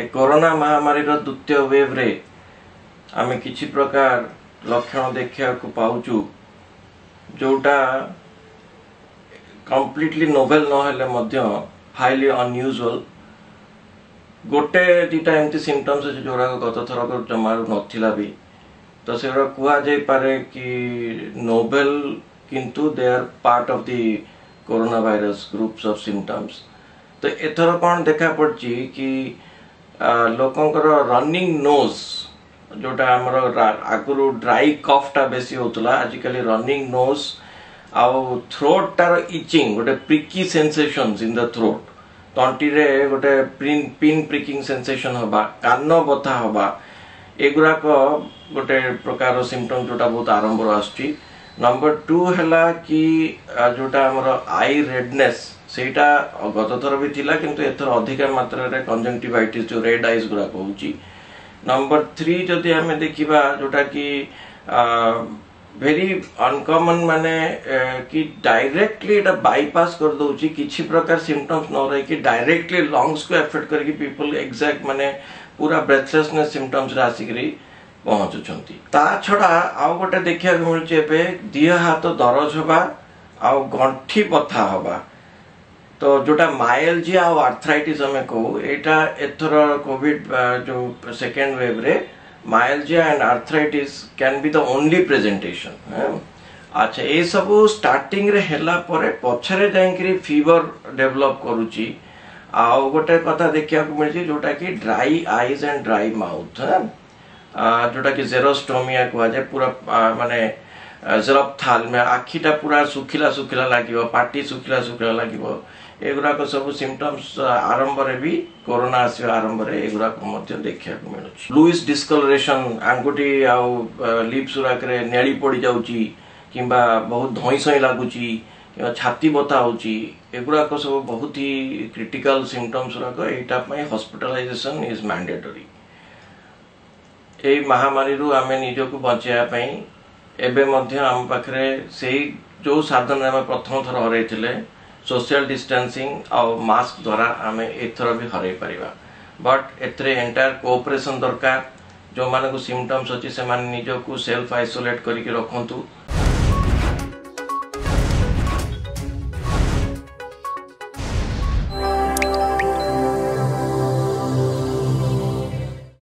ଏ corona ମହାମାରୀର ଦ୍ୱିତୀୟ ୱେଭ୍ରେ ଆମେ କିଛି ପ୍ରକାର ଲକ୍ଷଣ ଦେଖିବାକୁ ପାଉଛୁ ଯେଉଁଟା କମ୍ପ୍ଲିଟଲି ନୋଭେଲ୍ ନହେଲେ ମଧ୍ୟ ହାଇଲି ଅନ୍ୟୁଜୁଆଲ୍ ଗୋଟେ ଦୁଇଟା ଏମିତି ସିମ୍ପଟମ୍ସ ଅଛି ଯେଉଁଗୁଡ଼ାକ ଗତ ଥରକ ଜମାରୁ ନଥିଲା ବି ତ ସେଗୁଡ଼ା କୁହାଯାଇପାରେ କି ନୋଭେଲ୍ କିନ୍ତୁ they are part of the corona virus groups of symptoms ତ ଏଥର କ'ଣ ଦେଖା ପଡ଼ିଛି କି ଲୋକଙ୍କର ରନିଂ ନୋଜ୍ ଯେଉଁଟା ଆମର ଆଗରୁ ଡ୍ରାଇ କଫ୍ଟା ବେଶୀ ହେଉଥିଲା ଆଜିକାଲି ରନିଂ ନୋଜ୍ ଆଉ ଥ୍ରୋଟ୍ଟାର ଇଚିଂ ଗୋଟେ ପ୍ରିକି ସେନ୍ସେସନ୍ସ ଇନ୍ ଦ ଥ୍ରୋଟ୍ ତଣ୍ଟିରେ ଗୋଟେ ପିନ୍ ପିନ୍ ପ୍ରିକିଂ ସେନ୍ସେସନ୍ ହେବା କାନ ବଥା ହେବା ଏଗୁଡ଼ାକ ଗୋଟେ ପ୍ରକାର ସିମ୍ପଟମ୍ ଯେଉଁଟା ବହୁତ ଆରମ୍ଭରୁ ଆସୁଛି ନମ୍ବର ଟୁ ହେଲା କି ଯେଉଁଟା ଆମର ଆଇ ରେଡନେସ୍ ସେଇଟା ଗତଥର ବି ଥିଲା କିନ୍ତୁ ଏଥର ଅଧିକା ମାତ୍ରାରେ କଞ୍ଜଙ୍କ୍ଟିଭାଇଟିସ୍ ଯେଉଁ ରେଡ୍ ଆଇସ୍ ଗୁଡ଼ାକ ହେଉଛି ନମ୍ବର ଥ୍ରୀ ଯଦି ଆମେ ଦେଖିବା ଯେଉଁଟା କି ଭେରି ଅନକମନ୍ ମାନେ କି ଡାଇରେକ୍ଟଲି ଏଇଟା ବାଇପାସ୍ କରିଦେଉଛି କିଛି ପ୍ରକାର ସିମ୍ପଟମ୍ସ ନ ରହିକି ଡାଇରେକ୍ଟଲି ଲଙ୍ଗସକୁ ଏଫେକ୍ଟ କରିକି ପିପୁଲ୍ ଏକ୍ଜାକ୍ଟ ମାନେ ପୁରା ବ୍ରେଥଲେସନେସ୍ ସିମ୍ପଟମ୍ସରେ ଆସିକରି ପହଞ୍ଚୁଛନ୍ତି ତା ଛଡ଼ା ଆଉ ଗୋଟେ ଦେଖିବାକୁ ମିଳୁଛି ଏବେ ଦିହ ହାତ ଦରଜ ହେବା ଆଉ ଗଣ୍ଠି ବଥା ହେବା ତ ଯେଉଁଟା ମାଏଲଜି ଆଉ ଆର୍ଥରାଇଟିସ୍ ଆମେ କହୁ ଏଇଟା ଏଥର କୋଭିଡ଼ ଯେଉଁ second ୱେଭ୍ରେ myalgia and arthritis can be the only presentation ଆଚ୍ଛା ଏସବୁ ଷ୍ଟାର୍ଟିଂରେ ହେଲା ପରେ ପଛରେ ଯାଇକିରି ଫିଭର ଡେଭଲପ୍ କରୁଛି ଆଉ ଗୋଟେ କଥା ଦେଖିବାକୁ ମିଳୁଛି ଯେଉଁଟାକି dry eyes and dry mouth যোটাকি xerostomia কোৱা যায় পুৰা মানে জেৰপ থালমিয়া আখিটা পুৰা চুখিলা চুখিলা লাগিব পাটি চুখিলা চুখিলা লাগিব এইগুৰাক সব চিমটমছ আৰম্ভৰে বি কৰোণা আছে আৰম্ভৰে এইগুৰাক মধ্য দেখিব মিলুছি লুইচ ডিছকলৰেচন আঙুঠি আৰু লিপছ গুৰাকৰে নেলি পৰি যাওঁ কিবা বহুত ধঁই চঁই লাগুচি কিবা ছাতি বতা হ'ব এইগুৰাক সব বহুত হি ক্ৰিটিকেল চিমটমছ গুৰাক এইটা হস্পিটেলাইজেচন ইজ মেণ্ডেটৰী ସେଇ ମହାମାରୀରୁ ଆମେ ନିଜକୁ ବଞ୍ଚାଇବା ପାଇଁ ଏବେ ମଧ୍ୟ ଆମ ପାଖରେ ସେଇ ଯୋଉ ସାଧନ ଆମେ ପ୍ରଥମ ଥର ହରେଇଥିଲେ ସୋସିଆଲ ଡିଷ୍ଟାନ୍ସିଂ ଆଉ ମାସ୍କ ଦ୍ୱାରା ଆମେ ଏଥର ବି ହରେଇ ପାରିବା ବଟ୍ ଏଥିରେ ଏଣ୍ଟାୟାର କୋଅପରେସନ୍ ଦରକାର ଯେଉଁମାନଙ୍କୁ ସିମ୍ଟମ୍ସ ଅଛି ସେମାନେ ନିଜକୁ ସେଲ୍ଫ ଆଇସୋଲେଟ୍ କରିକି ରଖନ୍ତୁ